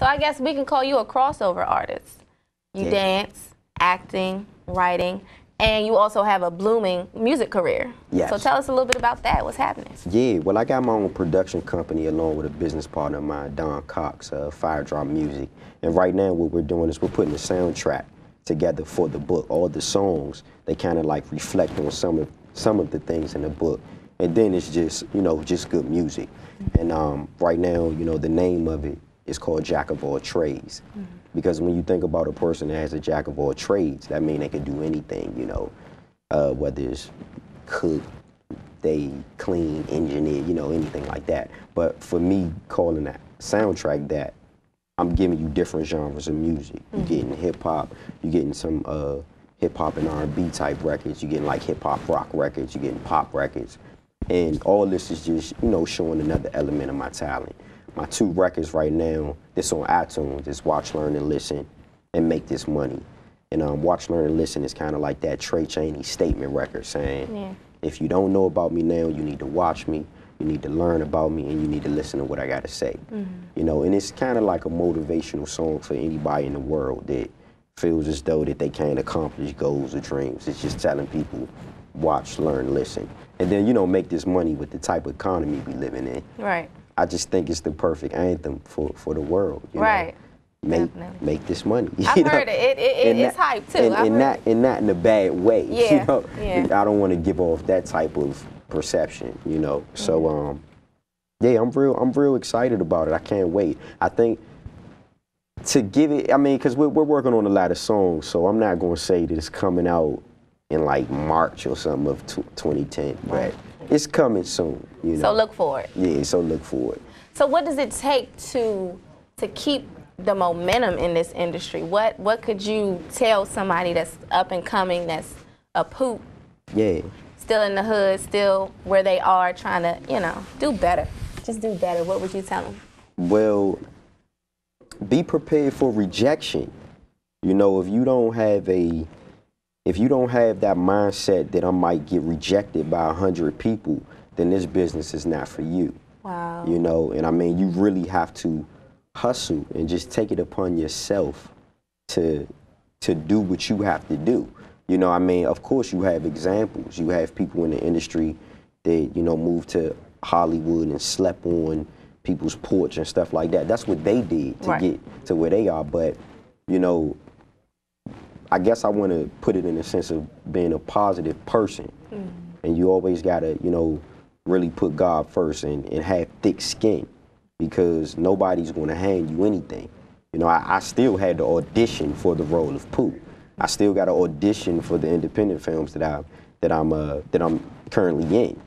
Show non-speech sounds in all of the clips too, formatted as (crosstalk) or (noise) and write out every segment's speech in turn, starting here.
So I guess we can call you a crossover artist. You Yeah. dance, acting, writing, and you also have a blooming music career. Yes. So tell us a little bit about that. What's happening? Yeah, well, I got my own production company along with a business partner of mine, Don Cox, uh, Fire Drop Music. And right now, what we're doing is we're putting a soundtrack together for the book. All the songs they kind of like reflect on some of some of the things in the book, and then it's just you know just good music. And um, right now, you know, the name of it is called Jack of All Trades, because when you think about a person that has a jack of all trades, that means they can do anything. You know, uh, whether it's cook, they clean, engineer, you know, anything like that. But for me, calling that soundtrack that, I'm giving you different genres of music. You're getting hip hop, you're getting some uh, hip hop and R&B type records. You're getting like hip hop rock records. You're getting pop records, and all this is just you know showing another element of my talent. My two records right now, this on iTunes, is Watch, Learn, and Listen, and Make This Money. And um, Watch, Learn, and Listen is kind of like that Tray Chaney statement record saying, Yeah. if you don't know about me now, you need to watch me, you need to learn about me, and you need to listen to what I got to say. You know, and it's kind of like a motivational song for anybody in the world that feels as though that they can't accomplish goals or dreams. It's just telling people, watch, learn, listen, and then you know make this money with the type of economy we living in. Right. I just think it's the perfect anthem for, for the world. you know? Right. Make Definitely. make this money. (laughs) I've know? heard it. It- it- it- it's that- hype, too. And, and not and not in a bad way. (laughs) Yeah, You know? yeah. I don't want to give off that type of perception. You know. So Mm-hmm. um, yeah, I'm real. I'm real excited about it. I can't wait. I think to give it. I mean, because we're we're working on a lot of songs, so I'm not going to say that it's coming out in like March or something of tw 2010, but it's coming soon. You know. So look for it. Yeah. So look for it. So what does it take to to keep the momentum in this industry? What what could you tell somebody that's up and coming, that's a poop, Yeah. still in the hood, still where they are, trying to you know do better? Just do better. What would you tell them? Well, be prepared for rejection. You know, if you don't have a if you don't have that mindset that I might get rejected by a hundred people, then this business is not for you. Wow. You know, and I mean you really have to hustle and just take it upon yourself to to do what you have to do. You know, I mean, of course you have examples. You have people in the industry that, you know, moved to Hollywood and slept on people's porch and stuff like that. That's what they did to Right. get to where they are. But, you know, I guess I want to put it in the sense of being a positive person. And you always got to, you know, really put God first and, and have thick skin because nobody's going to hand you anything. You know, I, I still had to audition for the role of Poot. I still got to audition for the independent films that I that I'm uh, that I'm currently in.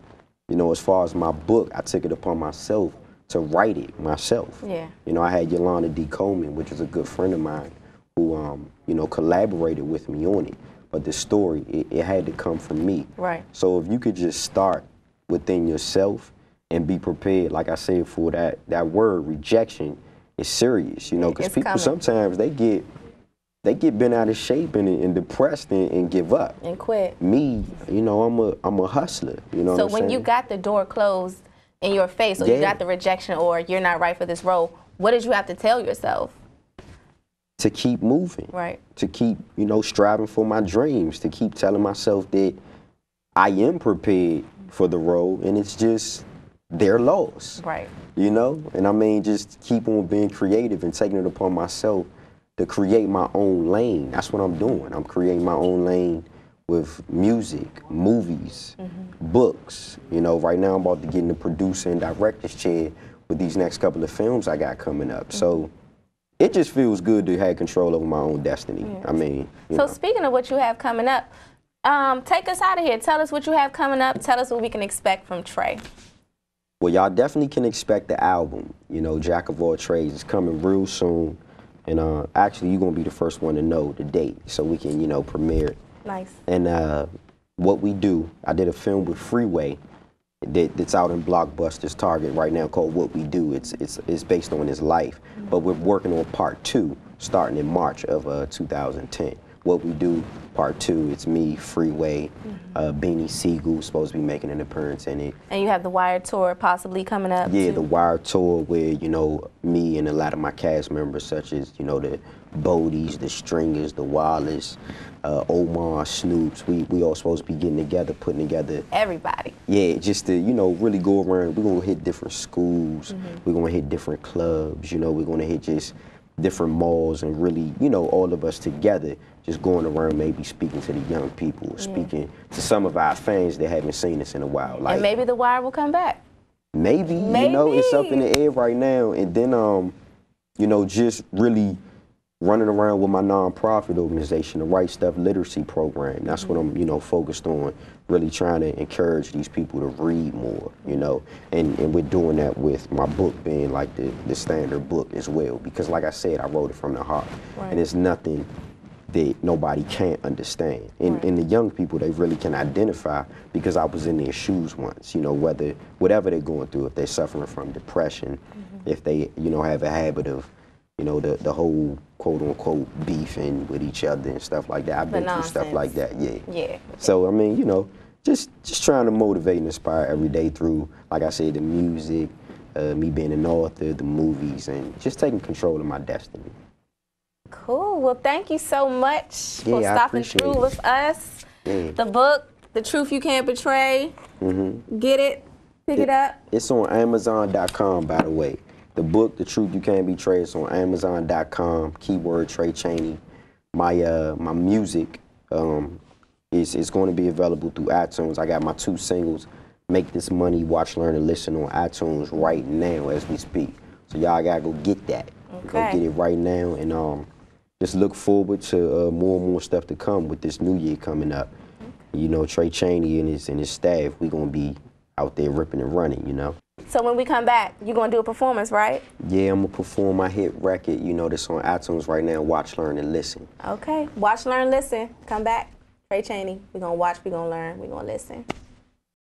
You know, as far as my book, I took it upon myself to write it myself. Yeah. You know, I had Yolanda D. Coleman, which is a good friend of mine, who um, you know collaborated with me on it. But the story, it, it had to come from me. Right. So if you could just start within yourself and be prepared, like I said, for that that word rejection is serious. You know, because people coming. sometimes they get they get bent out of shape and, and depressed and, and give up. And quit. Me, you know, I'm a I'm a hustler. You know. So when you got the door closed in your face, or you got the rejection, or you're not right for this role, what did you have to tell yourself? To keep moving. Right. to keep, you know, striving for my dreams, to keep telling myself that I am prepared for the role and it's just their loss. Right. You know? And I mean just keep on being creative and taking it upon myself to create my own lane. That's what I'm doing. I'm creating my own lane with music, movies, mm-hmm. books. You know, right now I'm about to get in the producer and director's chair with these next couple of films I got coming up. So mm-hmm. It just feels good to have control over my own destiny. I mean, So know. speaking of what you have coming up, um, take us out of here. Tell us what you have coming up. Tell us what we can expect from Tray. Well, y'all definitely can expect the album. You know, Jack of All Trades is coming real soon. And uh, actually, you're going to be the first one to know the date so we can, you know, premiere it. Nice. And uh, what we do, I did a film with Freeway that's out in Blockbuster's Target right now called What We Do. It's, it's, it's based on his life. But we're working on part two starting in March of uh, 2010. what we do. Part two, it's me, Freeway, Mm-hmm. uh, Beanie Sigel supposed to be making an appearance in it. And you have the Wire tour possibly coming up. Yeah, too. the Wire tour where you know me and a lot of my cast members, such as you know the Bodies, the Stringers, the Wallace, uh, Omar, Snoops, we we all supposed to be getting together, putting together Everybody. yeah, just to you know really go around. We're gonna hit different schools. We're gonna hit different clubs. You know, we're gonna hit just different malls and really, you know, all of us together, just going around, maybe speaking to the young people, or speaking to some of our fans that haven't seen us in a while. Like and maybe the Wire will come back. maybe, you know, it's up in the air right now. And then, um, you know, just really running around with my nonprofit organization, the Right Stuff Literacy Program. That's what I'm, you know, focused on. Really trying to encourage these people to read more, you know, and, and we're doing that with my book being like the, the standard book as well. Because, like I said, I wrote it from the heart, Right. and it's nothing that nobody can't understand. And, Right. and the young people, they really can identify because I was in their shoes once, you know, whether, whatever they're going through, if they're suffering from depression, Mm-hmm. if they, you know, have a habit of, you know, the, the whole quote unquote beefing with each other and stuff like that. I've been through stuff like that, yeah. Yeah. So I mean, you know, just just trying to motivate and inspire every day through, like I said, the music, uh, me being an author, the movies, and just taking control of my destiny. Cool. Well, thank you so much for Yeah, I stopping through it. with us. Yeah. The book, The Truth You Can't Betray. Mm-hmm. Get it, pick it up. It's on Amazon.com, by the way. The book, The Truth You Can't Betray, is on Amazon.com. Keyword Tray Chaney. My uh, my music um, is is going to be available through iTunes. I got my two singles, Make This Money, Watch, Learn, and Listen on iTunes right now as we speak. So y'all gotta go get that. Go get it right now, and um, just look forward to uh, more and more stuff to come with this new year coming up. You know, Tray Chaney and his and his staff, we gonna be out there ripping and running. You know. So when we come back, you're going to do a performance, right? Yeah, I'm gonna perform my hit record, you know, that's on iTunes right now. Watch, learn, and listen. Okay. Watch, learn, listen. Come back. Tray Chaney. We're going to watch, we're going to learn, we're going to listen.